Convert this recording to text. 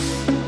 Bye.